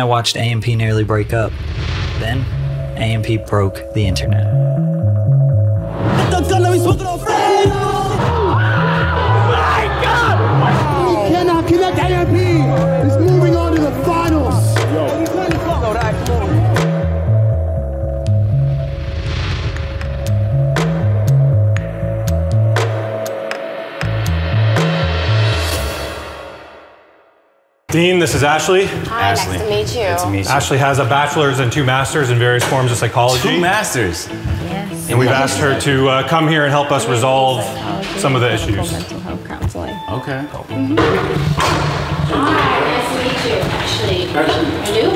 Internet watched AMP nearly break up. Then, AMP broke the internet. Is Ashley. Hi, nice to meet you. Nice to meet you. Ashley has a bachelor's and two masters in various forms of psychology. Two masters. Yes. And we've asked her to uh, come here and help us resolve some of the issues. Mental health counseling. Okay. Hi, nice to meet you. Ashley. Ashley. You?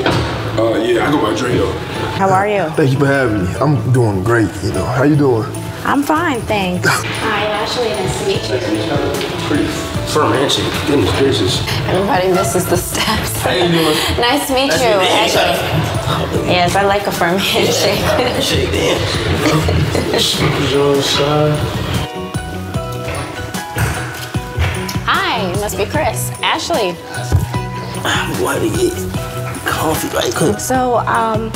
Uh, yeah, I go by Drano. How are you? Thank you for having me. I'm doing great, you know. How you doing? I'm fine, thanks. Hi, Ashley. Nice to meet you. Pretty firm handshake. Goodness gracious. Everybody misses the steps. How you doing? Nice to meet Nice you. to meet you. Yes, I like a firm handshake. Shake John side. Hi, it must be Chris. Ashley. I'm going to get coffee right quick. So, um,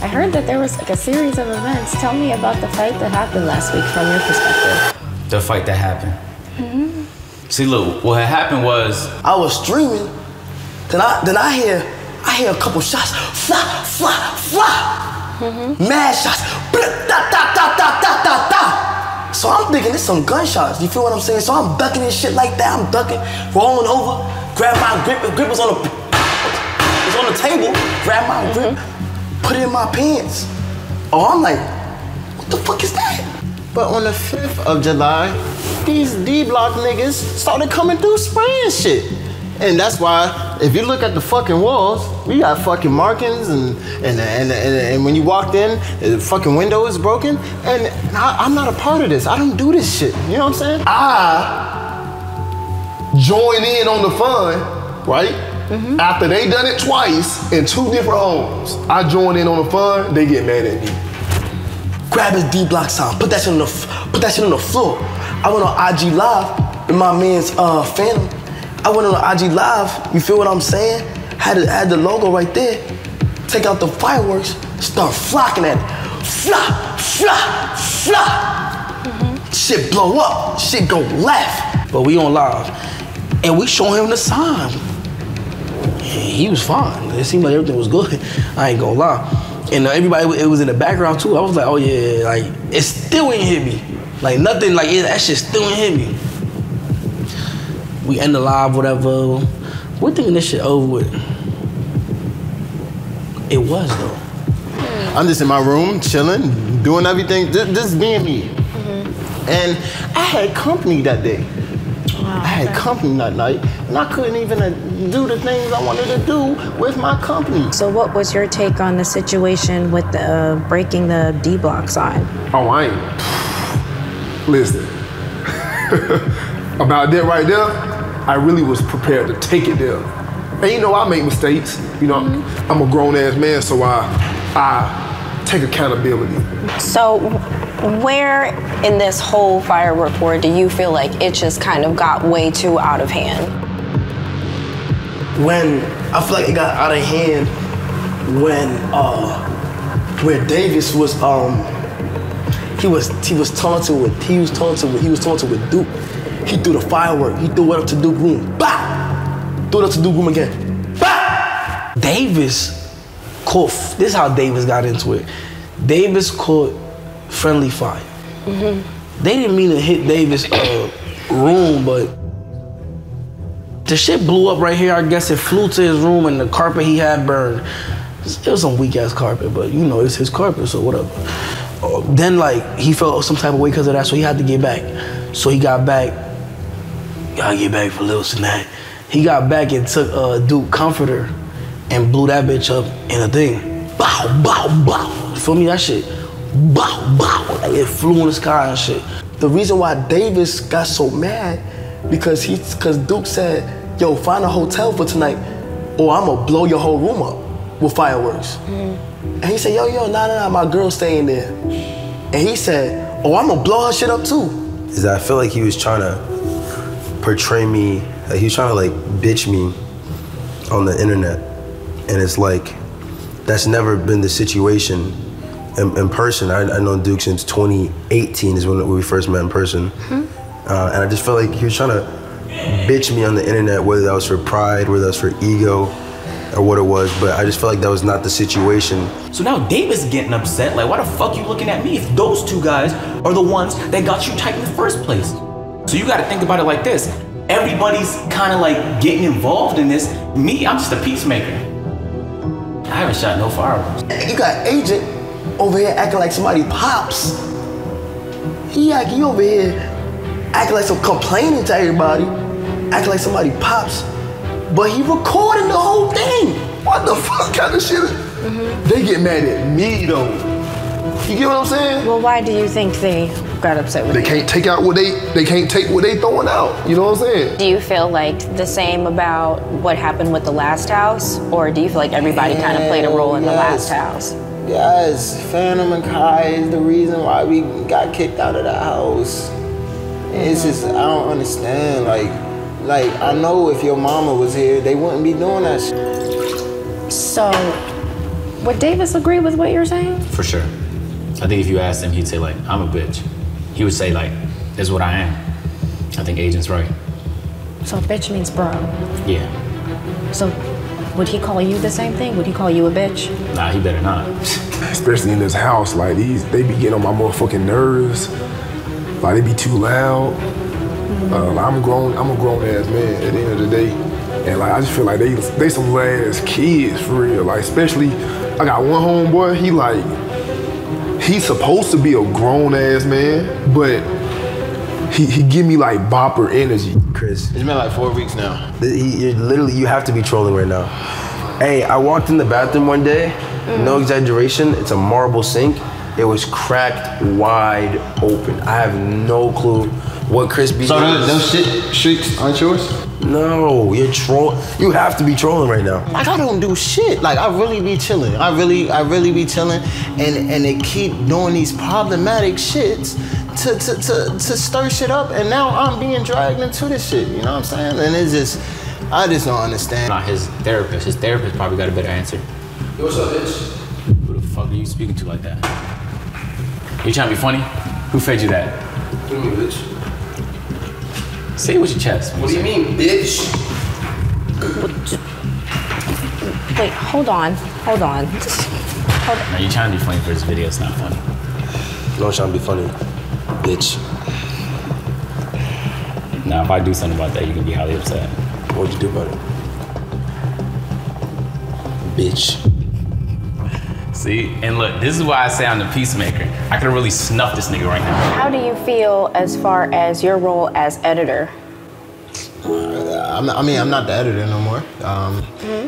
I heard that there was like a series of events. Tell me about the fight that happened last week from your perspective. The fight that happened. See, look, what had happened was I was streaming. Then I then I hear I hear a couple shots. Fly, fly, fly. Mm-hmm. Mad shots. Blah, da, da, da, da, da, da, da. So I'm thinking it's some gunshots. You feel what I'm saying? So I'm ducking and shit like that. I'm ducking, rolling over, grab my grip. The grip was on the was on the table. Grab my grip, mm-hmm. put it in my pants. Oh, I'm like, what the fuck is that? But on the 5th of July, these D block niggas started coming through spraying shit. And that's why, if you look at the fucking walls, we got fucking markings, and and and, and, and when you walked in, the fucking window is broken. And I, I'm not a part of this. I don't do this shit. You know what I'm saying? I join in on the fun, right? After they done it twice in two different homes, I join in on the fun. They get mad at me. grab his D block sign, put that shit on the put that shit on the floor. I went on IG Live with my man's uh Fanum. I went on the IG Live, you feel what I'm saying? Had to add the logo right there. Take out the fireworks, start flocking at it. Flop, flop, flop. Shit blow up, shit go left. But we on live. And we show him the sign. He was fine. It seemed like everything was good. I ain't gonna lie. And uh, everybody, it was in the background too. I was like, oh yeah, like it still ain't hit me. Like nothing, like it, that shit still ain't hit me. We end the live, whatever. We're thinking this shit over with. It was though. I'm just in my room, chilling, doing everything, ju- just being me. And I had company that day. I had company that night, and I couldn't even uh, do the things I wanted to do with my company. So, what was your take on the situation with the, uh, breaking the D block sign? Oh, I ain't. Listen. About that right there, I really was prepared to take it there. And you know, I make mistakes. You know, I'm a grown ass man, so I, I take accountability. So, where in this whole firework war do you feel like it just kind of got way too out of hand? when I feel like it got out of hand when uh where Davis was um he was he was taunting with he was taunting with he was taunting with Duke. He threw the firework. He threw it up to Duke room. Bah! Threw it up to Duke room again. Bah! Davis caught this is how Davis got into it. Davis caught friendly fire. Mhm. They didn't mean to hit Davis uh, room, but the shit blew up right here. I guess it flew to his room and the carpet he had burned. It was some weak ass carpet, but you know, it's his carpet, so whatever. Uh, then, like, he felt some type of way because of that, so he had to get back. So he got back. Gotta get back for Lil Cenat. He got back and took uh, Duke Comforter and blew that bitch up in a thing. Bow, bow, bow. You feel me? That shit. Bow, bow. Like it flew in the sky and shit. the reason why Davis got so mad because he because Duke said, "Yo, find a hotel for tonight, or I'm gonna blow your whole room up with fireworks." And he said, "Yo, yo, nah, nah, nah, my girl's staying there." And he said, "Oh, I'm gonna blow her shit up too." is that I feel like he was trying to portray me, like he was trying to like bitch me on the internet. And it's like, that's never been the situation in, in person. I, I know Duke since 2018 is when we first met in person. Uh, and I just felt like he was trying to bitch me on the internet, whether that was for pride, whether that was for ego, or what it was. But I just felt like that was not the situation. So now Davis getting upset. Like, why the fuck you looking at me if those two guys are the ones that got you tight in the first place? So you got to think about it like this. Everybody's kind of like getting involved in this. Me, I'm just a peacemaker. I haven't shot no fireworks. You got agent over here acting like somebody pops. He acting you over here acting like some complaining to everybody, acting like somebody pops, but he recording the whole thing. What the fuck kind of shit? Mm-hmm. They get mad at me though. You get what I'm saying? Well, why do you think they got upset with They you? can't take out what they they can't take what they throwing out. You know what I'm saying? Do you feel like the same about what happened with the last house, or do you feel like everybody kind of played a role in the last house? Yes, Fanum and Kai is the reason why we got kicked out of that house. It's mm-hmm. just I don't understand. Like, like I know if your mama was here, they wouldn't be doing that shit. So, would Davis agree with what you're saying? For sure. I think if you asked him, he'd say like, I'm a bitch. He would say like, this is what I am. I think Agent's right. So, bitch means bro. Yeah. So, would he call you the same thing? Would he call you a bitch? Nah, he better not. Especially in this house, like these, they be getting on my motherfucking nerves. Like they be too loud. Uh, like, I'm a grown, I'm a grown ass man at the end of the day, and like I just feel like they they some little ass kids for real. Like especially, I got one homeboy. He like he's supposed to be a grown ass man, but he he give me like bopper energy. Chris. It's been like four weeks now. He, you're literally, you have to be trolling right now. Hey, I walked in the bathroom one day, no mm. exaggeration, it's a marble sink. It was cracked wide open. I have no clue what Chris B. So did. those, those shit streaks aren't yours? No, you're troll. You have to be trolling right now. Like I don't do shit. Like I really be chilling. I really, I really be chilling, and and they keep doing these problematic shits to to to, to stir shit up, and now I'm being dragged into this shit. You know what I'm saying? And it's just, I just don't understand. Not his therapist. His therapist probably got a better answer. What's up, bitch? Who the fuck are you speaking to like that? You trying to be funny? Who fed you that? What do you bitch? Say it with your chest. What do you mean, bitch? Wait, hold on, hold on. Hold on. Now you trying to be funny for this video. It's not funny. No, Don't try to be funny, bitch. Now, if I do something about that, you can be highly upset. What'd you do about it? Bitch. See? And look, this is why I say I'm the peacemaker. I could really snuff this nigga right now. How do you feel as far as your role as editor? I'm, I mean, I'm not the editor no more. Um,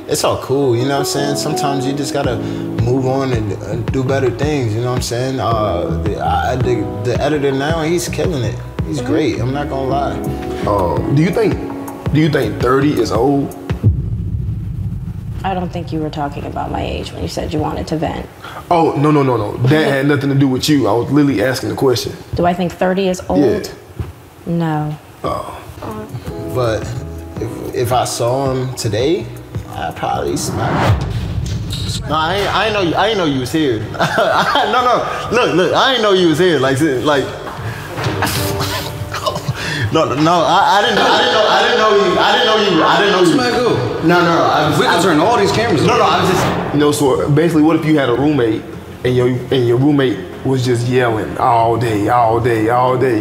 It's all cool, you know what I'm saying? Sometimes you just gotta move on and, and do better things, you know what I'm saying? Uh, the, I, the, the editor now, he's killing it. He's great. I'm not gonna lie. Um, do you think, do you think 30 is old? I don't think you were talking about my age when you said you wanted to vent. Oh no no no no. That had nothing to do with you. I was literally asking the question. Do I think 30 is old? No. Oh. But if, if I saw him today, I'd probably smack him. No, I ain't, I ain't know you. I ain't know you was here. no, no. Look, look. I ain't know you was here. Like, like. No, no. I, I didn't. I didn't know. I didn't know you. I didn't know you. I didn't know you. Smack who? No, no. no I was, We can turn all these cameras No, on. no. I was just. You know, so basically, what if you had a roommate and your and your roommate was just yelling all day, all day, all day?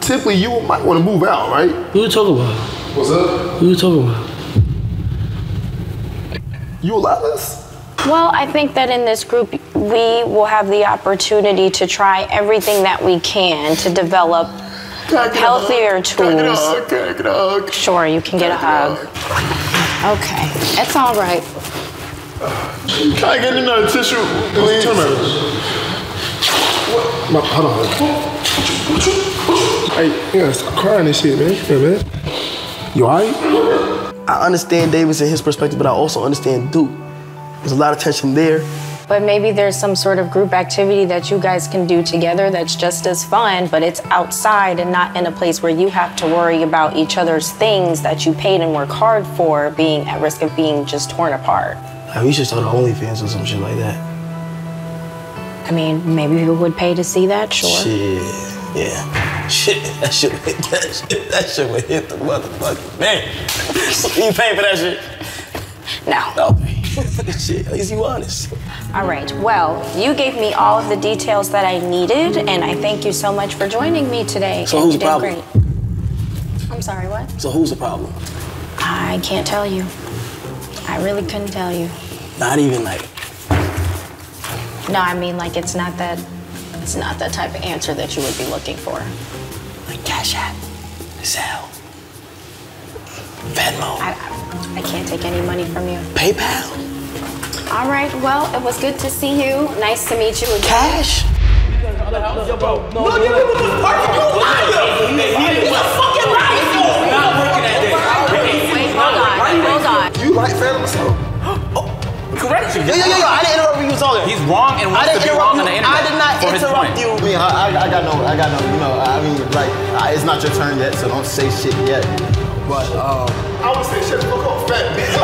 Typically, you might want to move out, right? Who you talking about? What's up? Who you talking about? You allow this? Well, I think that in this group, we will have the opportunity to try everything that we can to develop healthier tools. Sure, you can get a hug. Okay, it's all right. Can I get another tissue? Please. Turn around. What? My- Hold on. Hey, you gotta stop crying and shit, man. Yeah, man. You alright? I understand Davis and his perspective, but I also understand Duke. There's a lot of tension there. But maybe there's some sort of group activity that you guys can do together that's just as fun, but it's outside and not in a place where you have to worry about each other's things that you paid and work hard for being at risk of being just torn apart. Like, we should start an OnlyFans or some shit like that. I mean, maybe people would pay to see that, sure. Shit. Yeah. Shit. That shit would hit that shit. That shit would hit the motherfucking man. you paying for that shit? No. No. shit. At least you honest. All right. Well, you gave me all of the details that I needed, and I thank you so much for joining me today. So and who's the problem? Great. I'm sorry, what? So who's the problem? I can't tell you. I really couldn't tell you. Not even like. No, I mean like it's not that it's not the type of answer that you would be looking for. Like Cash App, Zelle, Venmo. I, I can't take any money from you. PayPal. All right. Well, it was good to see you. Nice to meet you again. Cash. Yo, bro, no, no, no, no, no, parking you liar! He's a fucking liar! Not working at this. Wait, hold on, hold on. You like Fanum Soul? Correct. Yo, yo, yo, yo, I didn't interrupt when you was talking. He's wrong and I wants to didn't be wrong on interrupt the you. internet. I did not for interrupt you. I mean, I, I, I got no, I got no, you know, I mean, like, I, it's not your turn yet, so don't say shit yet. But, um, I would say shut the fuck up, fat bitch.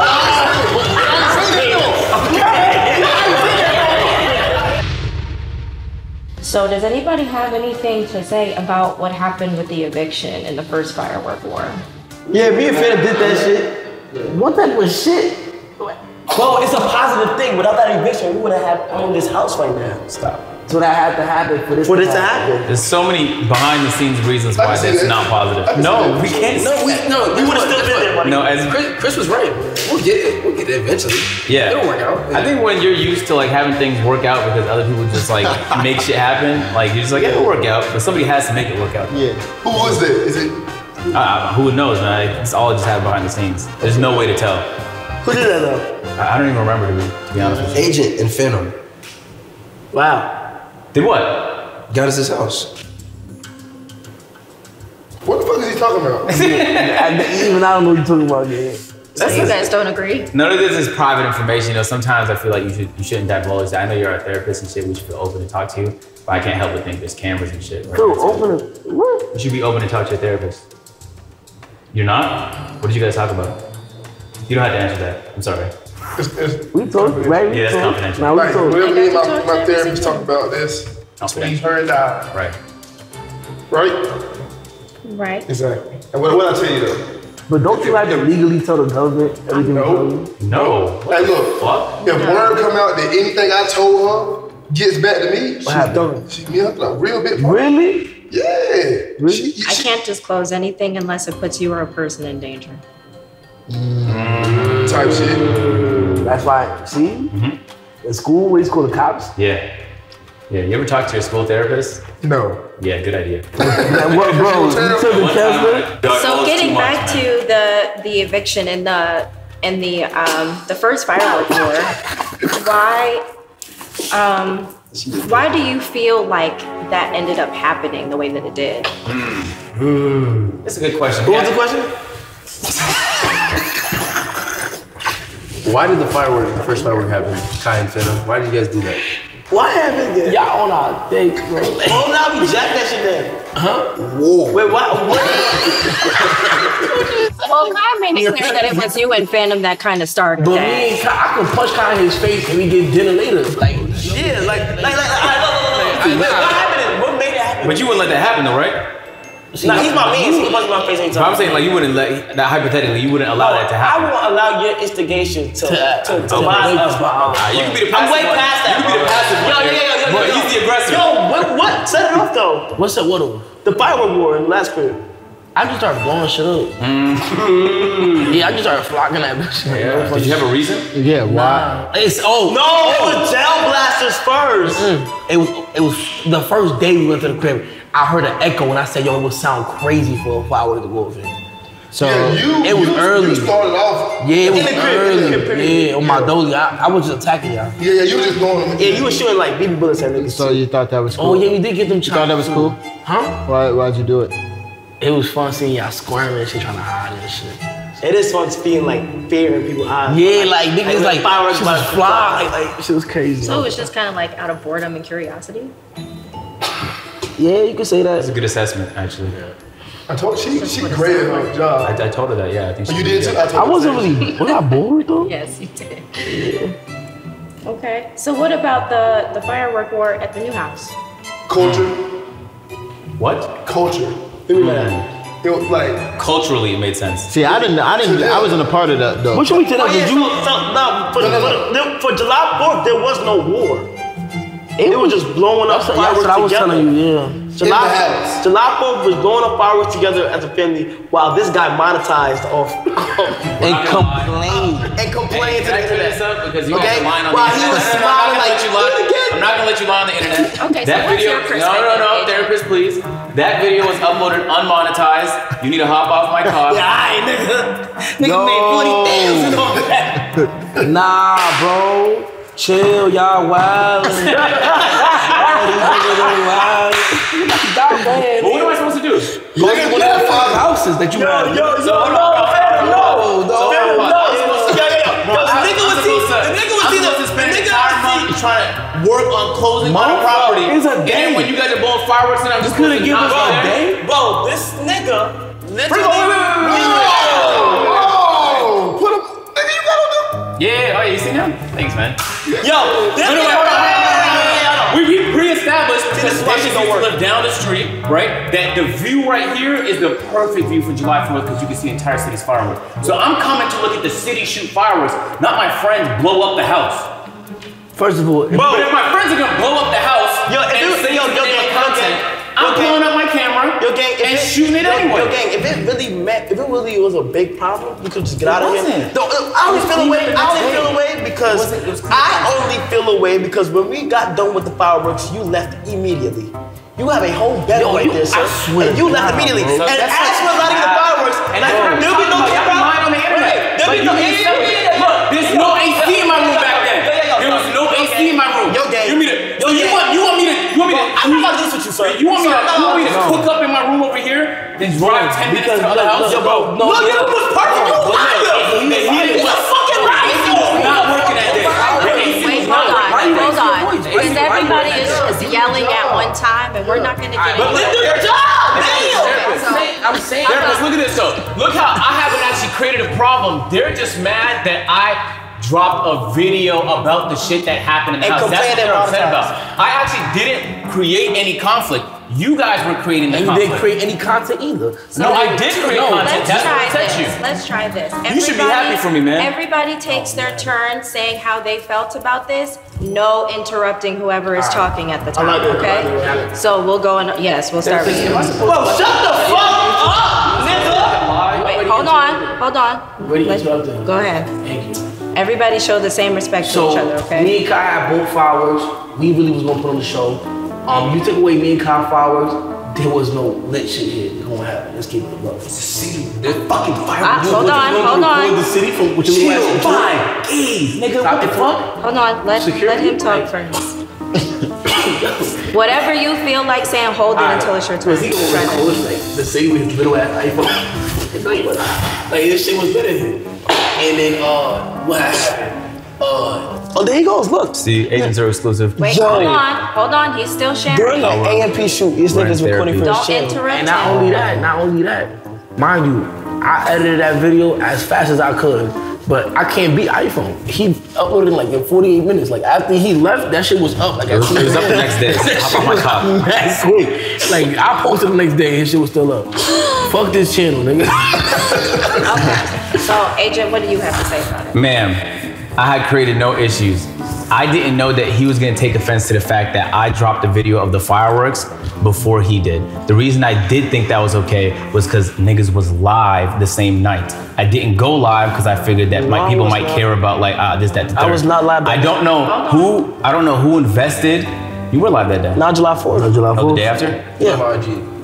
So, does anybody have anything to say about what happened with the eviction in the first firework war? Yeah, me and Fanum did that shit. What that was shit? Well, it's a positive thing. Without that eviction, we wouldn't have owned this house right now. Stop. So that had to happen for this. For to this to happen. There's so many behind the scenes reasons why can see that's that. not positive. No, we can't. No, we no. We would've still been there, buddy. No, as Chris, Chris was right. We'll get it. We'll get it eventually. yeah. It'll work out. I think when you're used to like having things work out because other people just like make shit happen, like you're just like, yeah, it'll work out, but somebody has to make it work out. Yeah. Who was it? Is it? Uh, who knows, man? It's all just happened behind the scenes. There's no way to tell. Who did that though? I I don't even remember to be, to be honest with you. Agent and Fanum. Wow. Did what? Got us his house. What the fuck is he talking about? I, even I don't know what you're talking about, man. So, you guys don't agree? None of this is private information. You know, sometimes I feel like you should you shouldn't divulge that. I know you're a therapist and shit. We should be open to talk to you, but I can't help but think there's cameras and shit. right? Bro, open it. What? You should be open to talk to your therapist. You're not? What did you guys talk about? You don't have to answer that. I'm sorry. We talked, right? We Yeah, that's talked. confidential. Now we Like, talked. whenever me and my, my therapist talk about this, that's when Confidential. her and I, Right. right? Right. Exactly. And what, what I tell you though? But don't you have to legally tell the government everything we tell you? No. Hey, look. What? If word come out that anything I told her gets back to me, she's happened? done. She, me and her a real big part. Really? Yeah. Really? I can't disclose anything unless it puts you or a person in danger. Mm, type shit. That's why, see? In school, we used to call the cops. Yeah. Yeah. You ever talk to your school therapist? No. Yeah, good idea. What, bro? You took the test, man? So getting back to the the eviction and the and the um the first firework war, why um why do you feel like that ended up happening the way that it did? That's a good question. What was the question? Why did the firework, the first firework happen? Kai and Fanum. Why did you guys do that? Why haven't you? Y'all on our dick, bro. Oh, now we jack that shit then. Huh? Whoa. Wait, why? What? Well, Kai made it clear that it was you and Fanum that kind of started But that. me and Kai, I can punch Kai in his face and we get dinner later. Like, yeah, like, like, like, like, all right, look, look, look, look. What happened? What made it happen? But you wouldn't let that happen though, right? Nah, he's my man. so He can punch my face anytime. But I'm saying like you wouldn't let that hypothetically you wouldn't allow that to happen. I won't allow your instigation to to, to, Okay. rise up. Ah, you can be the passive. I'm way one. past that. You can be the passive Yo, yo, yo, yo, yo, But yo. he's the aggressor. Yo, what? What? Set it off though. What's that? What? The firework war in the last crib. I just started blowing shit up. yeah, I just started flocking that bitch. Yeah. Did you have a reason? Yeah, why? It's oh No, it was gel blasters first. It was it was the first day we went to the crib. I heard an echo and I said, "Yo, it would sound crazy for a firework to go off here." So Yeah, you- it was you- early. you started off- Yeah, it In was the crib, in the early. crib, yeah, on my dolly. I, I was just attacking y'all. Yeah, yeah, you were just going. Yeah, you were shooting like BB bullets at niggas. So you thought that was oh, cool? Oh yeah, we did get them. You thought that was cool? Huh? Why? Why'd you do it? It was fun seeing y'all squirming and shit, trying to hide and shit. It is fun seeing like fear in people's eyes. Yeah, like niggas when like fireworks shit about was to fly, like, like shit was crazy. So it was just kind of like out of boredom and curiosity. Yeah, you could say that. That's a good assessment, actually. I told she she great at her job. I, I told her that. Yeah, I think oh, she You did did too? I told I wasn't really. Was I bored though? Yes, you did. Okay. So what about the the firework war at the new house? Culture. What? Culture. Give me that. It was like Culturally, it made sense. See, I didn't. I didn't. I wasn't a part of that though. What you mean to Oh, yeah, Did you? so, so, no, for, for, for July 4th, there was no war. It, was just blowing up That's- fireworks that's what I was together. telling you, yeah. July, In the house. July 4th was blowing up fireworks together as a family while this guy monetized off And complain. and complained to the clear internet. this up? Because you Okay, guys are lying on while the he internet. was smiling I'm not like, gonna let you lie. Again." I'm not gonna let you lie on the internet. Okay, so that what's video, your no, no, no, Adrian? therapist, please. That video was uploaded unmonetized. You need to hop off my car. Yeah, alright, nigga. Nigga made 40,000 off that. Nah, bro. Chill, y'all wild. All these niggas are wild. Stop what am I supposed to do? Go to one of the five houses that you Yo, yo, yo, So, no, hold on, fam, no. no, So, Fam, hold on. no. Entire was month see. trying to work on closing on a Month? property. It's a And day. then when you guys are blowing fireworks, and I'm just couldn't supposed to give not us go a there? day? Bro, this nigga literally. Wait, wait, wait, wait, wait, wait. oh, put him. Nigga, you gotta do. Yeah, oh, yeah, you see now? Thanks, man. Yo, this No, no, nigga. wait. We, we pre-established because this is used to work. live down the street, right? That the view right here is the perfect view for July 4th because you can see the entire city's fireworks. So I'm coming to look at the city shoot fireworks, not my friends blow up the house. First of all, But if my friends are gonna blow up the house Yo, if and it- say yo, it's yo, the name gang, yo, content, I'm blowing up my camera Yo, gang, if and it, shooting it yo, anyway. Yo, gang, if it really meant, if it really was a big problem, we could just get out of here. wasn't. No, I only feel away. I only feel away because it was. I only feel away because when we got done with the fireworks, you left immediately. You have a whole bed Yo, right you- there, sir. I swear and you left immediately. So and as we're lighting the fireworks, And like, that's what I'm there'll be no talking about. Y'all be lying on the internet. There'll be no need to tell me. Yeah, Look, there's no AC in my room back then. There was no AC in my room. Yo, gang. You want me to? Yo, So you gang. want you want me to? You want me to? I'm not about to do this with you, sir. You want me to? Sir, no, You want me to no. hook up in my room over here? Then drive ten minutes to because the other look, house? look, bro, no, Look at look. who was parking you Look, liar. look, The heat It's was a fucking the AC not working that day. Wait, hold on, hold on. Because everybody is, that? is yelling at one time, and we're not going to get But into look Do at your job. Damn. I'm saying, look at this though. Look how I haven't actually created a problem. They're just mad that I dropped a video about the shit that happened in the And house. That's what complained they're upset about. I actually didn't create any conflict. You guys were creating the and you didn't create any content either. No, I did create No. content. Let's That's what try upset this. you. Let's try this. You should be happy for me, man. Everybody takes their oh, turn saying how they felt about this. No interrupting whoever is talking at the time. like it. I okay. like it. I like. So we'll go in. Yes, we'll start with you. Bro, shut the fuck up, nigga. Wait, hold on, hold on. Ready to Let- interrupt him. Go ahead. Thank you. Everybody show the same respect to each other. Okay. me and Kai had both fireworks. We really was gonna put on the show. Um, you took away me and Kai fireworks. There was no lit shit here gonna happen. Let's keep it above. It's a city. There's fucking fireworks. Ah, hold on, hold on. The city from what you Chill, last fine. Keys, nigga, what the fuck? Hold on. Let Security? let him talk first. Whatever you feel like saying, hold it until it's your turn. Was he gonna Try like the city with his little ass iPhone? Like, like this shit was lit in here. And then uh, what happened? Uh, oh, there he goes. Look. See, agents are exclusive. Wait, Yo. hold on, hold on. He's still sharing. During the AMP shoot, this We're in nigga's recording for therapy. his Don't channel. interrupt And not only that, not only that, mind you, I edited that video as fast as I could, but I can't beat iPhone. He uploaded in like in 48 minutes. Like after he left, that shit was up. Like It was- it was up the next day. Hop on my top. Mad quick. Like I posted the next day, his shit was still up. Fuck this channel, nigga. Okay. So, agent, what do you have to say about it? Ma'am, I had created no issues. I didn't know that he was gonna take offense to the fact that I dropped a video of the fireworks before he did. The reason I did think that was okay was because niggas was live the same night. I didn't go live because I figured that my people might care about like ah this that. The I was not live that I don't know who. I don't know who invested. You were live that day. Not July 4th. July Oh, the day after? Yeah.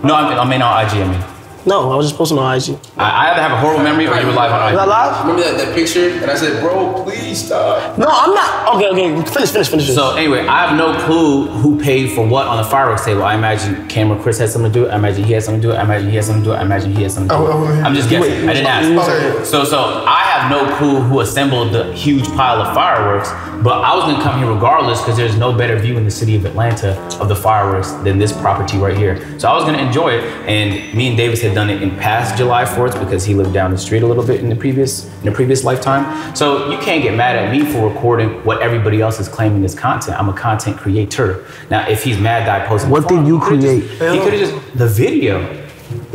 No, I mean, I mean on IG. I mean. No, I was just posting on IG. I, I either have a horrible memory or you were live on IG. Was I live? Remember that, that picture? And I said, bro, please stop. No, I'm not. Okay, okay. Finish, finish, finish. So anyway, I have no clue who paid for what on the fireworks table. I imagine Cameron Chris had something to do it. I imagine he had something to do it. I imagine he had something to do it. I imagine he had something to do it. Oh, oh, I'm just wait, guessing. I didn't okay. ask. So so I have no clue who assembled the huge pile of fireworks, but I was gonna come here regardless because there's no better view in the city of Atlanta of the fireworks than this property right here. So I was gonna enjoy it, and me and Davis had done it in past July 4th because he lived down the street a little bit in the previous in the previous lifetime. So you can't get mad at me for recording what everybody else is claiming is content. I'm a content creator. Now, if he's mad that I posted, What did you create? he could have just the video.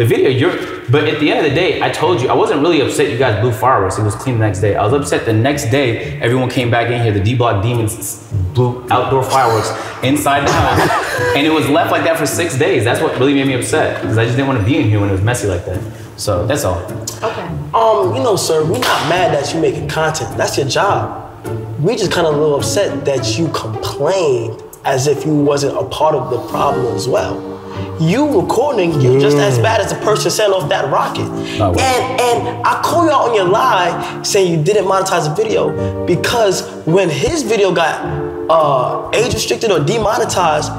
The video, you're but at the end of the day, I told you I wasn't really upset you guys blew fireworks. It was clean the next day. I was upset the next day everyone came back in here, the D block demons blew outdoor fireworks inside the house. and it was left like that for six days. That's what really made me upset. Because I just didn't want to be in here when it was messy like that. So that's all. Okay. Um, you know, sir, we're not mad that you're making content. That's your job. We just kind of a little upset that you complained as if you wasn't a part of the problem as well. You recording, you're just as bad as the person sent off that rocket. And and I call you out on your lie saying you didn't monetize the video because when his video got uh, age restricted or demonetized,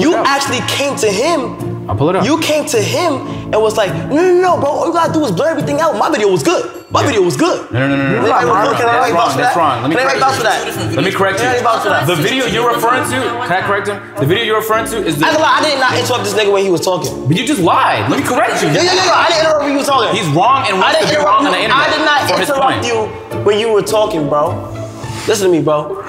you actually came to him. I'll pull it up. You came to him and was like, no, no, no, bro. All you gotta do is blur everything out. My video was good. My video was good. No, no, no, no, no. Write- can I That's wrong. vouch for That's wrong. Let me Can I write correct vouch for that? Let me correct you. write vouch for that? The video you're referring to, can I correct him? The video you're referring to is the. I, lie, I did not interrupt this nigga when he was talking. But you just lied. Let me correct you. Yeah, yeah, yeah, yeah. I didn't interrupt when he was talking. He's wrong and I wants to be wrong on the internet. I did not interrupt you when you were talking, bro. Listen to me, bro.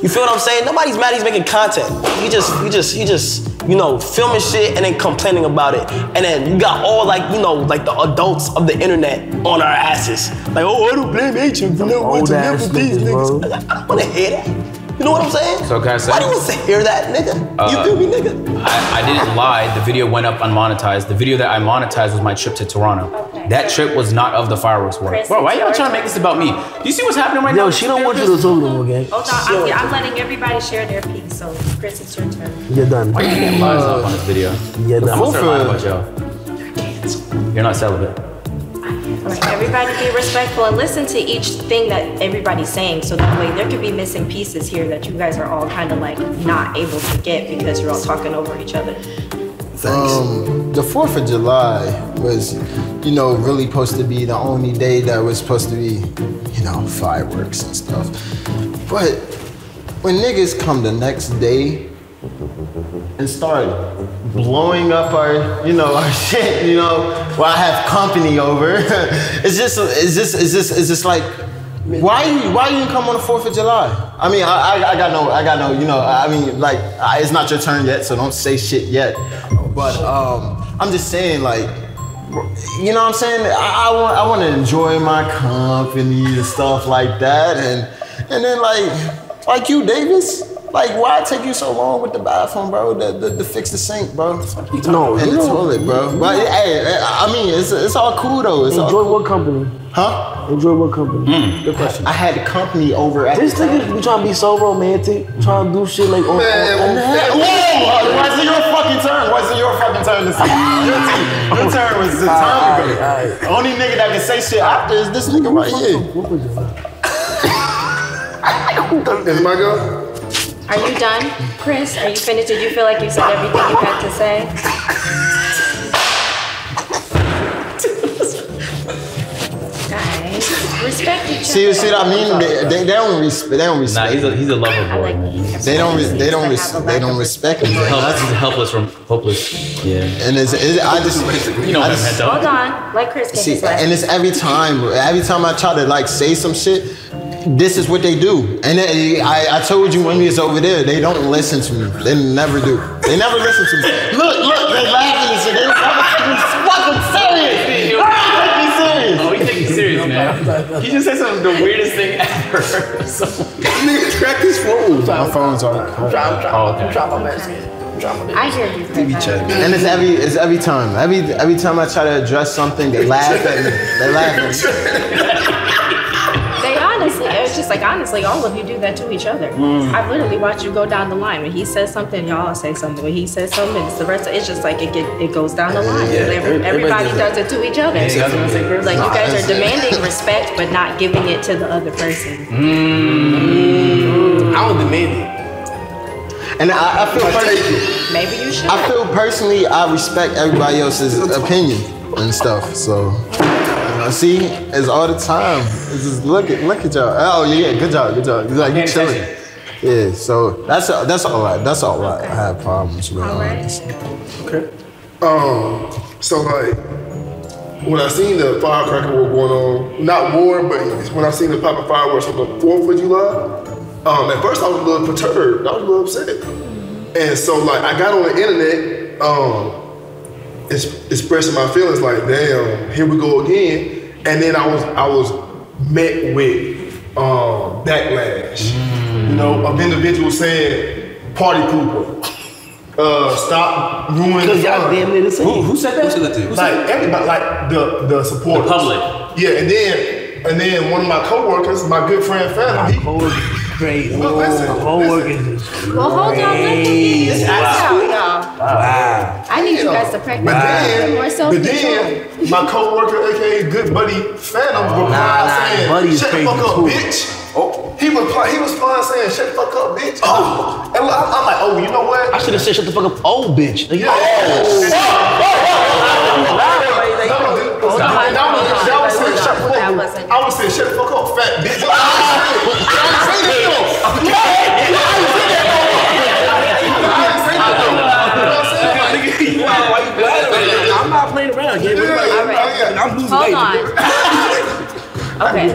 You feel what I'm saying? Nobody's mad he's making content. He just, he just, he just, you know, filming shit and then complaining about it. And then you got all like, you know, like the adults of the internet on our asses. Like, oh, I don't blame H.M. for not wanting to live with these niggas. I don't wanna hear that. You know what I'm saying? So can I say? Why do you want to hear that, nigga? Uh, you feel me, nigga? I, I didn't lie. The video went up unmonetized. The video that I monetized was my trip to Toronto. Okay. That trip was not of the fireworks war. Bro, why it's y'all trying to make this about me? Do you see what's happening right now? No, she don't want you to talk no more, gang. Hold on, I'm, I'm letting everybody share their piece. So, Chris, it's your turn. You're done. Why you getting lies up on this video? You're done. I'm done. gonna start lying about y'all. You're not celibate. Like everybody be respectful and listen to each thing that everybody's saying. So that way there could be missing pieces here that you guys are all kind of like not able to get because you're all talking over each other. Um, the Fourth of July was, you know, really supposed to be the only day that was supposed to be, you know, fireworks and stuff. But when niggas come the next day and start blowing up our, you know, our shit, you know, while I have company over, it's just, it's just, it's just, it's just like. Why you why you come on the Fourth of July? I mean, I, I, I got no I got no you know I mean like I, it's not your turn yet, so don't say shit yet. But um, I'm just saying like, you know what I'm saying? I, I want I want to enjoy my company and stuff like that, and and then like like you Davis. Like, why take you so long with the bathroom, bro? To, to, to fix the sink, bro. No, and you the know- toilet, bro. But hey, I mean, it's it's all cool though. It's Enjoy all what company? Huh? Enjoy what company? Hmm. Good question. I had a company over at This nigga be trying to be so romantic, trying to do shit like on. Man, on, on whoa! Wasn't your fucking turn? Wasn't your fucking turn to say? Your, turn- your turn was the time ago. The only nigga that can say shit after is this nigga right here. Is my go? Are you done, Chris? Are you finished? Did you feel like you said everything you had to say? Guys, respect each other. See, see what I mean? They, they, they don't respect. They don't respect. Nah, he's a he's a lover boy, man. They don't. Re- they don't. Res- they don't respect me. He's helpless, he's helpless from hopeless. Yeah. And it's, it's I just. You know I what just- I meant, Hold on. Let Chris get See, and it's every time. Every time I try to like say some shit, this is what they do. And they, I, I told you when we was over there, they don't listen to me. They never do. They never listen to me. Look, look, they laughing and shit. They never take fucking serious. They never take me serious. Oh, he take you serious, man. He just said something the weirdest thing ever. so, Nigga cracked his phone. My phone's on. I'm trying, I'm trying, Oh, okay. I'm my best. I'm trying my best. I hear you, Chris. And it's every it's every time. Every every time I try to address something, they laugh at me. They laugh at me. They honestly, it's just like honestly, all of you do that to each other. Mm. I've literally watched you go down the line. When he says something, y'all say something. When he says something, it's the rest. Of, it's just like it get, it goes down the line. Yeah, Every- everybody everybody does does it to each other. Yeah, that's what I'm. Like you guys are demanding respect, but not giving it to the other person. Mm. I don't demand it. And I, I feel personally, Maybe you should. I feel personally, I respect everybody else's opinion and stuff. So, I see, it's all the time. It's just look at look at y'all. Oh yeah, good job, good job. It's like you chilling. Yeah, so that's that's all right. That's all right. I have problems with. honestly. Okay. Um, so like when I seen the firecracker war going on, not war, but when I seen the popping fireworks on the Fourth of July, um, at first I was a little perturbed. I was a little upset, and so like I got on the internet, um, expressing my feelings like, damn, here we go again. And then I was I was met with um, backlash, you know, of individuals saying party pooper. Uh, stop ruining Because the y'all fun. damn near the same. Who- who said that? Who said that to Like that? everybody, like the the supporters, The public. Yeah, and then and then one of my coworkers, my good friend Fanum, he great. Look, listen, Co-workers is Well, hold on. Let him get this out, y'all. Wow. I need you guys to practice But a then, little more but self-control. then my coworker, aka good buddy Fanum, oh, replied nah, nah, saying, Buddy is "Shut the crazy fuck up, too." bitch." Oh, he replied, he was fine saying, "Shut the fuck up, bitch." Oh, and I'm, I'm like, "Oh, you know what?" I should have said shut the fuck up, old bitch. Like, Yeah. Hold on, hold on, hold on. That was saying, shut the That fuck wasn't- I was saying, shut the fuck up, fat bitch. Ah! I didn't say that though. I didn't say I'm not playing around. Yeah, we're like, All right. I'm losing Hold weight. on. Okay.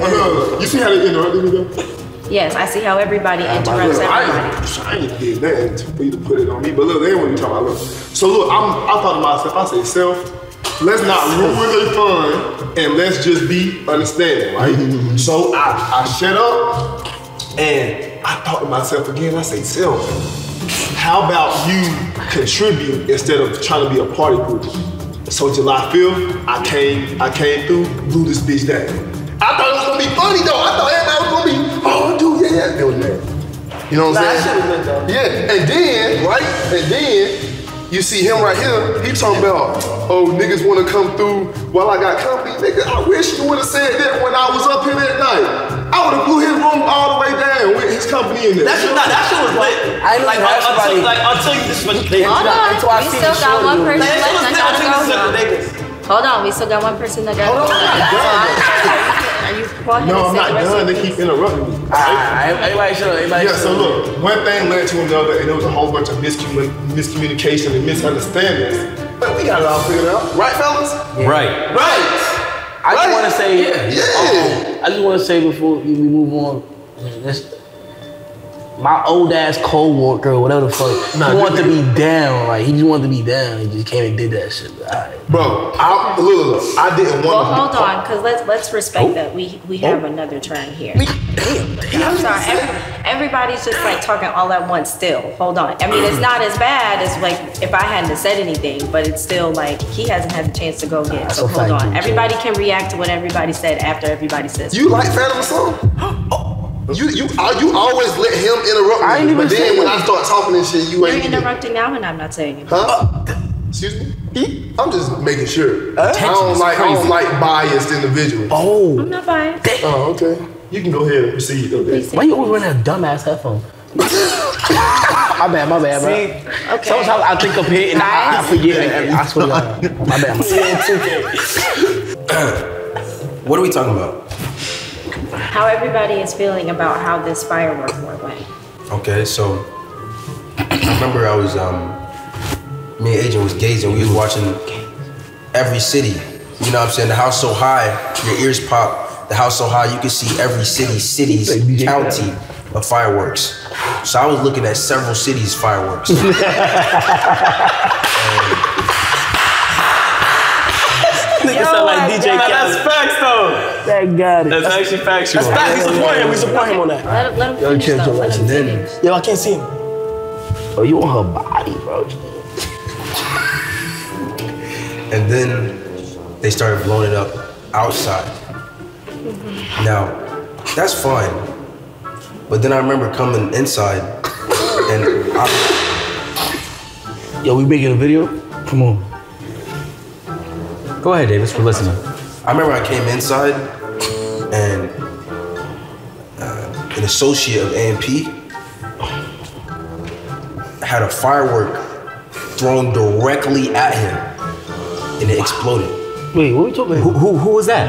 You see how they interrupted me though? Yes, I see how everybody interrupts Look, I everybody. ain't, I ain't did nothing for you to put it on me, but look, they ain't want to talk about look. So look, I'm, I thought to myself, I say, self, let's not ruin their fun and let's just be understanding, right? so I, I shut up and I thought to myself again, I say, self, how about you contribute instead of trying to be a party group? So July 5th, I came, I came through, blew this bitch down. I thought it was gonna be funny though. I thought everybody was gonna be, oh dude, yeah, yeah. It was mad. You know what I'm Nah, saying? Yeah, and then, right? And then you see him right here, he talking about, oh, niggas wanna come through while I got company. Nigga, I wish you would have said that when I was up here that night. I would have blew his room all the way down with his company in there. That shit, nah, that shit was lit. I ain't like, even had until, somebody- like, until you just They- Hold on. Until I We see still got one person Like, it left was that lit gotta until you go. said niggas. Hold on, we still got one person that gotta Hold go. on, I'm not done. Are you go No, I'm not the rest done. They keep interrupting me. Ah, everybody shut up. Everybody Yeah, so look, one thing led to another, and there was a whole bunch of miscommun- miscommunication and misunderstandings. But we got it all figured out, right, fellas? Right. Right. I just want to say, Yeah. um, I just want to say before we we move on, this, my old ass co-worker or whatever the fuck, Nah, he wanted to be down. Like he just wanted to be down. He just came and did that shit. But, alright. Bro, I, look, look, look, I didn't Well, want hold on, because let's let's respect Oh. that we we oh. have another turn here. I'm sorry, every, everybody's just like talking all at once. Still, hold on. I mean, it's not as bad as like if I hadn't have said anything, but it's still like he hasn't had the chance to go yet. So That's hold on. too. Everybody can react to what everybody said after everybody says. You like Fanum song? You you uh, you always let him interrupt me, I ain't even but then when that. I start talking and shit, you You're ain't. interrupting now, and I'm not saying it. Huh? Excuse me? I'm just making sure. I don't is like I don't like biased individuals. Oh, I'm not biased. Oh, okay. You can go ahead and proceed. Okay. why you always wearing that dumbass headphone? my bad, my bad, bro. Okay. Sometimes I think up here and I, I forget. I swear to God. My bad. My bad. What are we talking about? How everybody is feeling about how this firework war went. Okay, so I remember I was um me and Agent was gazing, we was watching every city. You know what I'm saying? The house so high, your ears pop, the house so high you can see every city, cities, county of fireworks. So I was looking at several cities' fireworks. Nigga sound like DJ God. Khaled. That's facts though. That got it. That's actually factual. That's fact. We support him. We support him on that. Let him, let him Yo, finish chill, though. chill, Let him finish. Yo, I can't see him. Oh, you on her body, bro. and then they started blowing it up outside. Now, that's fine. But then I remember coming inside, and I, Yo, we making a video? Come on. Go ahead, Davis. We're listening. I remember I came inside, and uh, an associate of AMP had a firework thrown directly at him, and it exploded. Wait, what are we talking about? Who, who, who was that?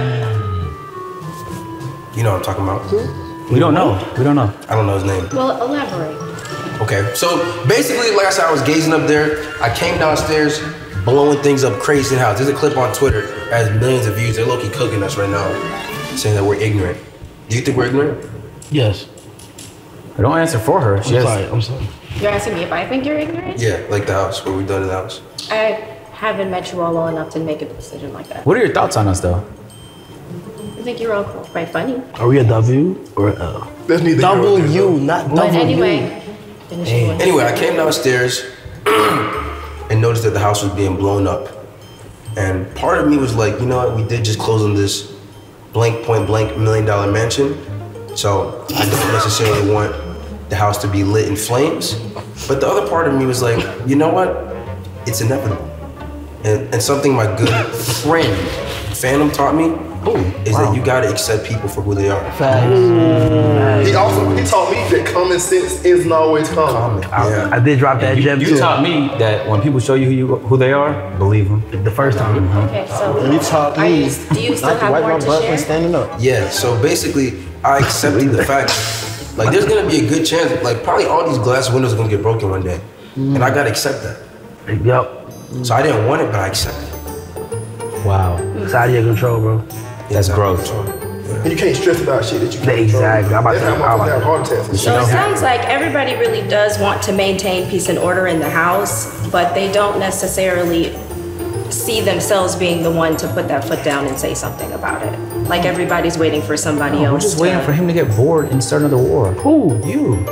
You know what I'm talking about? We don't know. We don't know. I don't know his name. Well, elaborate. Okay, so basically, like I said, I was gazing up there. I came downstairs, blowing things up crazy in the house. There's a clip on Twitter that has millions of views. They're low-key cooking us right now, saying that we're ignorant. Do you think we're ignorant? Yes. I don't answer for her. She I'm has- sorry. I'm sorry. You're asking me if I think you're ignorant? Yeah, like the house, what we done in the house. I haven't met you all well enough to make a decision like that. What are your thoughts on us, though? I think you're all quite funny. Are we a W or a L? That's neither W, not But W. anyway, finish your one. Anyway, I came downstairs and noticed that the house was being blown up. And part of me was like, you know what, we did just close on this blank point blank million dollar mansion. So I don't necessarily want the house to be lit in flames. But the other part of me was like, you know what? It's inevitable. And, and something my good friend Fanum taught me is that you gotta accept people for who they are. Facts. He also he taught me that common sense isn't always common. Yeah. I did drop that you, gem you too. taught me that when people show you who, you who they are, believe them. The first time. Okay, uh-huh. so You taught are you, me do you still not to have wipe more my to butt when share? standing up. Yeah, so basically, I accepted the fact, like, there's gonna be a good chance, like, probably all these glass windows are gonna get broken one day. And I gotta accept that. Yep. So I didn't want it, but I accept it. Wow. It's out of your control, bro. That's growth. And you can't stress about shit that you can't Exactly. I'm about That's to- how I'm about motherfuckers have to- heart attacks. So it sounds like everybody really does want to maintain peace and order in the house, but they don't necessarily see themselves being the one to put that foot down and say something about it. Like everybody's waiting for somebody No, we're just to- waiting for him to get bored and start another war. Who? You.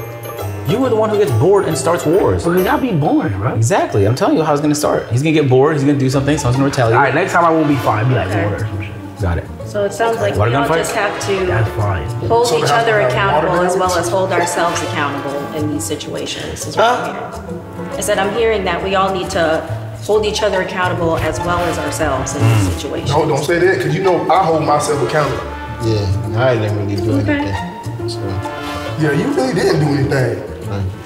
You were the one who gets bored and starts wars. But we gotta be boring, bro. Exactly. I'm telling you how it's gonna start. He's gonna get bored. He's gonna do something. Someone's gonna retaliate. All right, next time I won't be fine. Be like Okay. water or some shit. Got it. So it sounds like Water we all gunfight? just have to fine. hold So each they have other to have accountable as well as hold ourselves accountable in these situations. Is what I'm hearing. I said I'm hearing that we all need to hold each other accountable as well as ourselves in these hmm. situations. Don't, don't say that, because you know I hold myself accountable. Yeah, I didn't really do Okay. anything. So, Yeah, you really didn't do anything.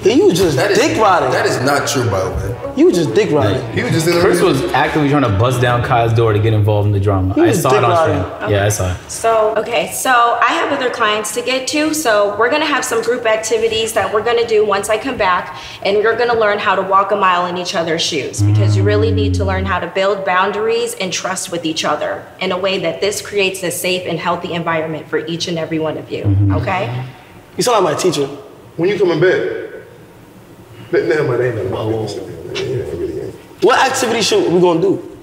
He was just That is, dick riding. that is not true, by the way. You was just dick riding. He was just in Chris was actively trying to bust down Kyle's door to get involved in the drama. He I saw it on dick stream. riding. Yeah, I saw it. So, okay, so I have other clients to get to. So, we're gonna have some group activities that we're gonna do once I come back, and you're gonna learn how to walk a mile in each other's shoes because you really need to learn how to build boundaries and trust with each other in a way that this creates a safe and healthy environment for each and every one of you, mm-hmm. okay? You sound like my teacher. When you coming back? That never mind, ain't nothing about business. It really ain't. What activity should we gonna do?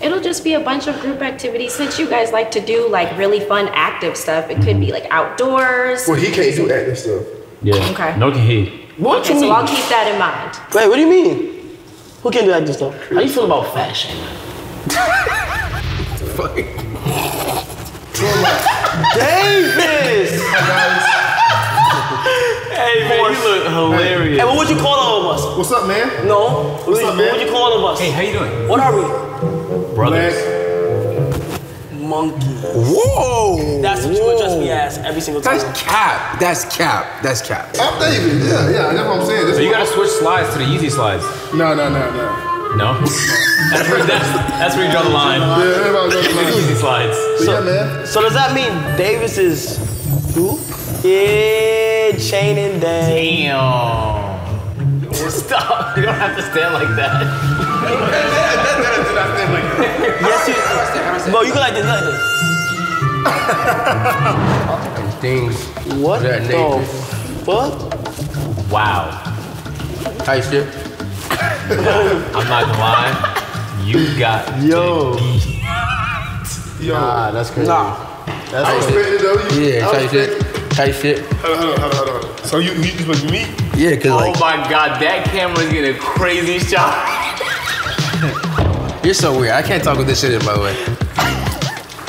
It'll just be a bunch of group activities since you guys like to do like really fun active stuff. It could be like outdoors. Well, he can't do active stuff. Yeah. Okay. No can he. What Okay, you so mean? I'll keep that in mind. Wait, what do you mean? Who can do active stuff? How you feel about fashion? Davis! Hey man, you look hilarious. Hey, what would you call all of us? What's up, man? No. What would, up, what would you call all of us? Hey, how you doing? What are we? Brothers. Monkey. Whoa! That's what you address me as every single time. That's cap. That's cap. That's cap. I'm David. Yeah, yeah, that's what I'm saying. That's So you gotta switch slides to the easy slides. No, no, no, no. No? that's, where, that's, that's where you draw the line. Yeah, everybody goes to The line. easy slides. But yeah, man. So does that mean Davis is who? Yeah, chain and day. Damn. Stop. You don't have to stand like that. Yes, you. Bro, you go like this, like this. Things. What That the nature. fuck? Wow. Type shit. I'm not gonna lie. You got Yo. Yo, Nah, that's crazy. Nah. That's I respect it though. You, Yeah, I respect shit. Type shit. it. Hold on, hold on, hold on, hold on. So you, you supposed to be me? Yeah, cause Oh like my god, that camera's getting a crazy shot. you're so weird. I can't talk with this shit in, by the way.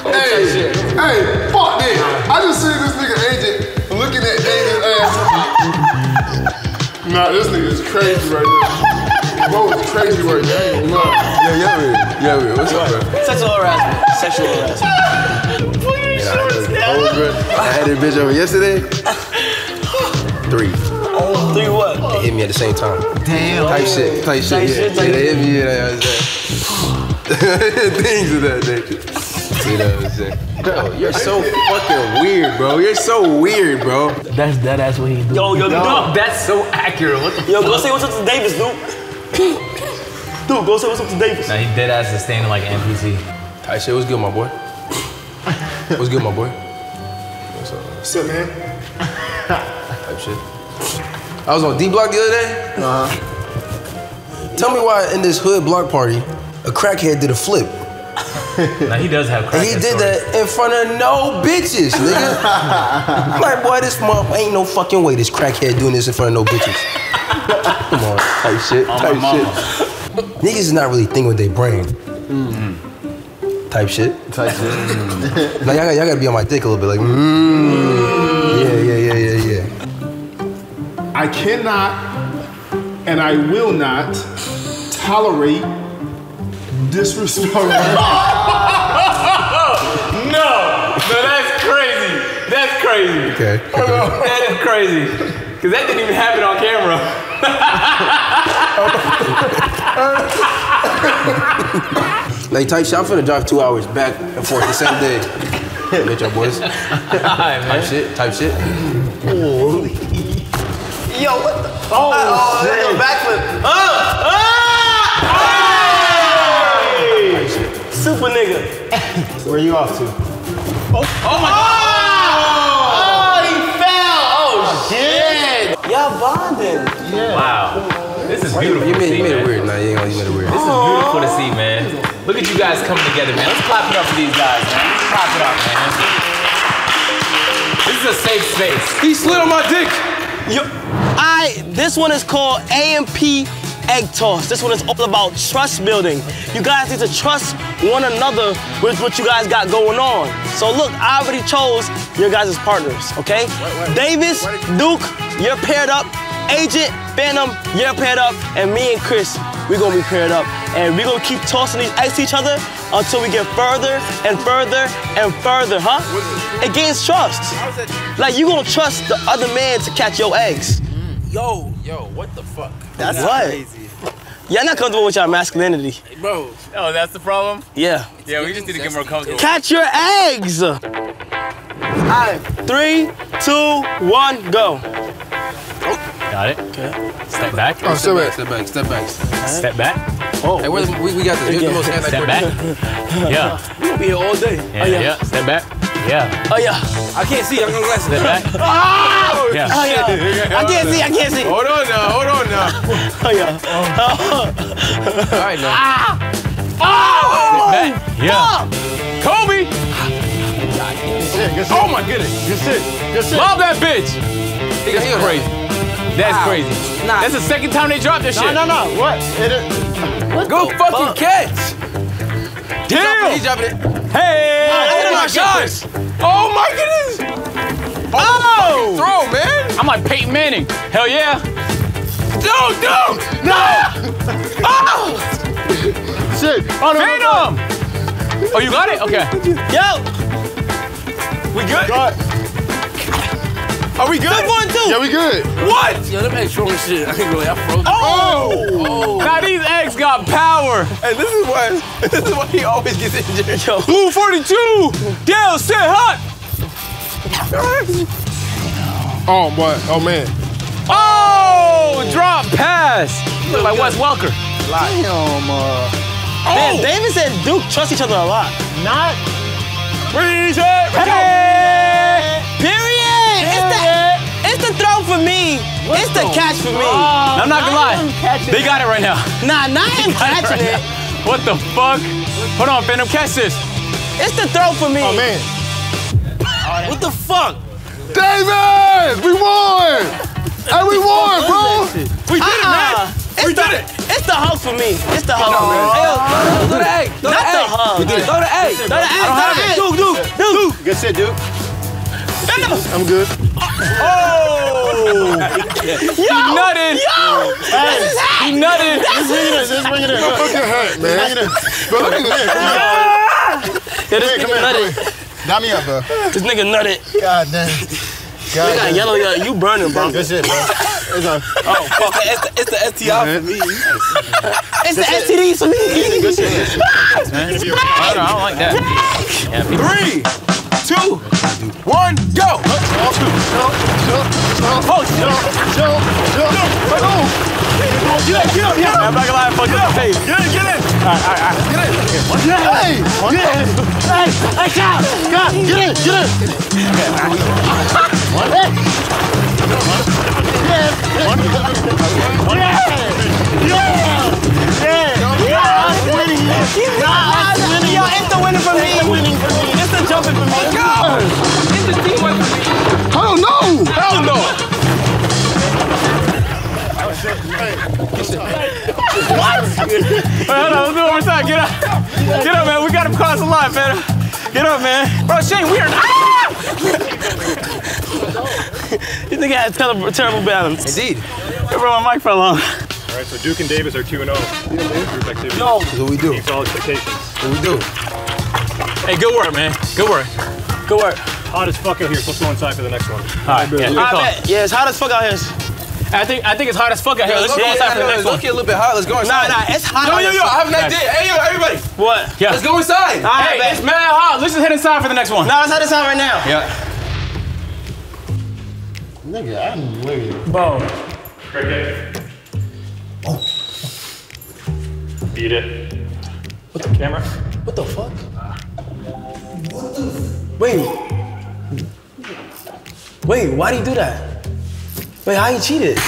Hey, hey, fuck this. I just seen this nigga agent looking at David's ass. Nah, this nigga is crazy right now. Bo is crazy right now. I yeah, yeah, yeah. lie. Yo, yo, yo, yo, what's up, bro? Sexual harassment. Sexual harassment. I had this bitch over yesterday. Three. Oh, three what? They hit me at the same time. Damn. Type shit. Type shit. Type yeah. shit, yeah, type they hit me. Yeah, yeah, Things of that nature. You know what I'm saying? Bro, you're so fucking weird, bro. You're so weird, bro. That's that. That's what he do. Yo, yo, Duke. That's so accurate. What the Yo, go say what's up to Davis, dude. Dude, go say what's up to Davis. Nah, he dead ass is standing like an NPC. Type shit. What's good, my boy? What's good, my boy? What's up? What's up, man? Type shit. I was on D Block the other day. Uh-huh. Tell me why in this hood block party, a crackhead did a flip. Now he does have And he did that in front of no bitches, nigga. I'm like, boy, this month ain't no fucking way this crackhead doing this in front of no bitches. Come on, type shit, On type shit. Niggas is not really thinking with their brain. Type shit. Type shit. Like, y'all, gotta- y'all gotta be on my dick a little bit, like, mmm. Yeah, yeah, yeah, yeah, yeah. I cannot and I will not tolerate disrespect. no, no, that's crazy. That's crazy. Okay. That is crazy. Cause that didn't even happen on camera. Like, type shit, I'm finna drive two hours back and forth the same day. Bitch, y'all boys. Type shit, type shit. Yo, what the? Oh, oh shit. Yo, backflip. Uh, uh, Super nigga. Where you off to? Oh my god. Oh, he fell. Oh, shit. Y'all bonding. Yeah. Wow. This is beautiful You made, you made it weird. Nah, you ain't gonna Look at you guys coming together, man. Let's clap it up for these guys, man. Let's clap it up, man. This is a safe space. He slid on my dick. Yo, I. This one is called AMP Egg Toss. This one is all about trust building. You guys need to trust one another with what you guys got going on. So look, I already chose your guys' partners. Okay, Davis, Duke, you're paired up. Agent, Fanum, you're paired up, and me and Chris, we're gonna be paired up, and we're gonna keep tossing these eggs to each other until we get further and further and further, huh? It gains trust. Like you gonna trust the other man to catch your eggs. Yo, yo, what the fuck? That's what. Y'all not comfortable with your masculinity. Bro. Oh, that's the problem? Yeah. Yeah, we just need to get more comfortable. Catch your eggs. All right, three, two, one, go. Got it. Okay. Step back. Oh, step back, step back, step back. Step back. Oh, Hey, where's, we, we got this. Here's the most Step back. Yeah. We gonna be here all day. Yeah, yeah. Step back. Yeah. Oh yeah. I can't see. I got glasses. Step back. Oh, Yeah. oh yeah. I can't see. I can't see. Hold on now, hold on now. Oh yeah. Oh. All right now. Ah. Oh. Back. Yeah. Kobe. Oh my goodness. Good shit. Good shit. Love that bitch. That's crazy. That's Wow. crazy. Nah. That's the second time they dropped this No, shit. no, no. No. What? It is. What Go the fucking fuck? catch. Damn. He's dropping it. Hey. Nah, Oh my my gosh. Oh my goodness. Oh! oh. Throw, man. I'm like Peyton Manning. Hell yeah. Don't, don't. No. Oh. Shit. Oh, no, Fanum. Oh, you got it? Okay. Yo. We good? Are we good? Good one too. Yeah, we good. What? Yo, them eggs strong as shit. I ain't gonna lie, I froze. Oh. Oh. Now these eggs got power. Hey, this is why this is why he always gets injured. Yo. Blue 42. Dale, sit hot. Oh boy. Oh man. Oh, drop pass. Look like Wes Welker. Damn. Uh, Man, Davis and Duke trust each other a lot. Not. Freeze it. Hey. Period. It's the, it's the throw for me. it's the catch for me. Oh, I'm not gonna lie. They got it right now. Nah, not him Got catching right it. What the fuck? Hold on, Fanum, catch this. It's the throw for me. Oh man. What the fuck? Davis, we won. Hey, we won, bro. We did it, man. It's the, It's the hug for me. It's the hug for me. Throw the egg. Throw Not the the hug. Throw the egg. Throw the egg. Throw the egg. Duke, Duke, Duke. good shit, Duke. Hey! I'm good. Oh! He nutted. Hey, He nutted. Just bring it in. Just bring it in. Fuck your hat, man. Bring it in. Bro, come here. Come here. Yeah, this Come nigga here, nutted. here. Dime me up, bro. This nigga nutted. God damn. God You got damn. yellow, yeah, you burning, bro. Good shit, bro. It's on. Oh, fuck. It's the, it's the STI for me. It's the STDs for me. Good shit. Man. I don't, I don't like that. Yeah, Three, two, one, go. Get get get. Hey, Get in, get in. all right, all right, all right. Hey, get in. Hey, hey, Kyle, Kyle, get in, get in. One. Hey. Yeah. Yeah. Yeah. Nah, winning. Yo, it's the winning for me. It's the winning for me. It's the jumping for me. Go. It's the teamwork for me. Hell no. Hell no. What? Wait, hold on, let's do it one more time. Get up. Get up, man. We got him cause a lot, man. Get up, man. Bro, Shane, we are. Ah! This nigga had terrible, terrible balance. Indeed. Hey, bro, my mic fell off. All right, so Duke and Davis are 2 0. Group activity. No. That's what we do. Keeps all expectations. What we do. Hey, good work, man. Good work. Good work. Hot as fuck out here, so let's go inside for the next one. All right, yeah, good I bet. Yeah, it's hot as fuck out here. I think I think it's hot as fuck out here. Let's go Yeah, inside for the yeah, next Let's one. get a little bit hot. Let's go inside. nah, nah, it's hot. Yo, yo, yo, I have an idea. Hey, yo, everybody. What? Yeah. Let's go inside. All right, Hey, bet. it's mad hot. Let's just head inside for the next one. Nah, let's head inside right now. Yeah. Nigga, I'm weird. Bro. Cricket. Beat it. What the Camera. What the fuck? What the Wait. Wait, why did he do that? Wait, how he cheated?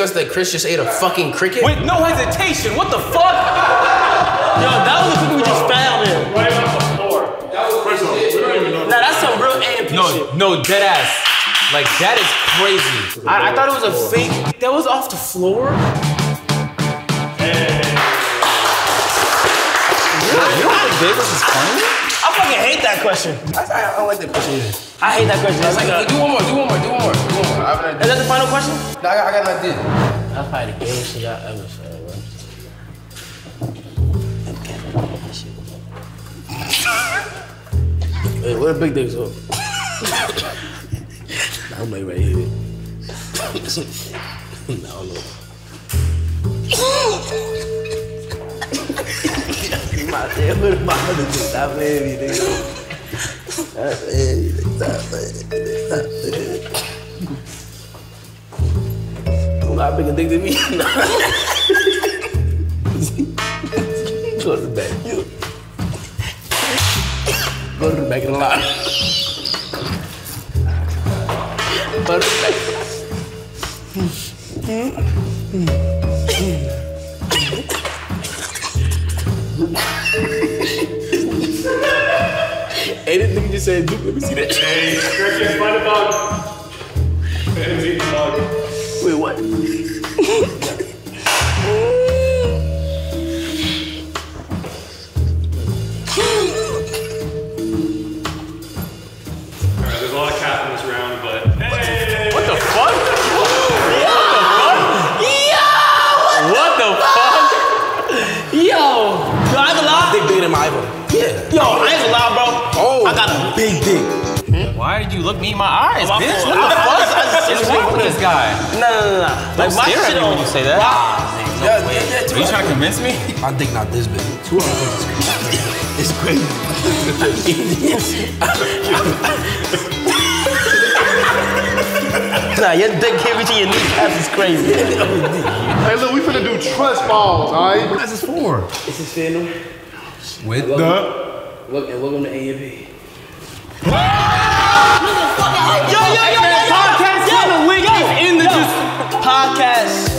Discuss that Chris just ate a fucking cricket? With no hesitation. What the fuck? Yo, that was the thing we just found in. Right off the floor. Nah, that's some real AMP No, shit. no, dead ass. Like that is crazy. I, I thought it was a fake. That was off the floor. You don't think Davis is funny? I fucking hate that question. I, I, I don't like that question either. I hate that question. It's like a, uh, do one more. Do one more. Do one more. Do one more. I have an is that the final question? No, I got, I got an idea. That's probably the gayest shit y'all ever said, bro. Hey, where the big dicks up? I'm like right here. no, no. My damn, where my other dick? Stop playing me, nigga. Stop playing me, nigga. Stop playing me, me. Who got a me? Go Hey, this nigga just said, Duke, let me see that. Hey, Cricket, find a dog. Fanum's eating the dog. Wait, what? Stare at shit me on. when yeah, yeah, yeah, Are you trying to convince me? My dick not this big. Two hundred It's crazy. nah, your dick here reaching your kneecaps is crazy. Hey, look, we finna do trust balls, all right? What's this for? This is Fanum. With welcome, the- Look, and welcome to AMP. Yo, yo, yo, yo, yo, yo, Podcast yo, channel link yo, is in the yo. just- podcast. Hey, look, look,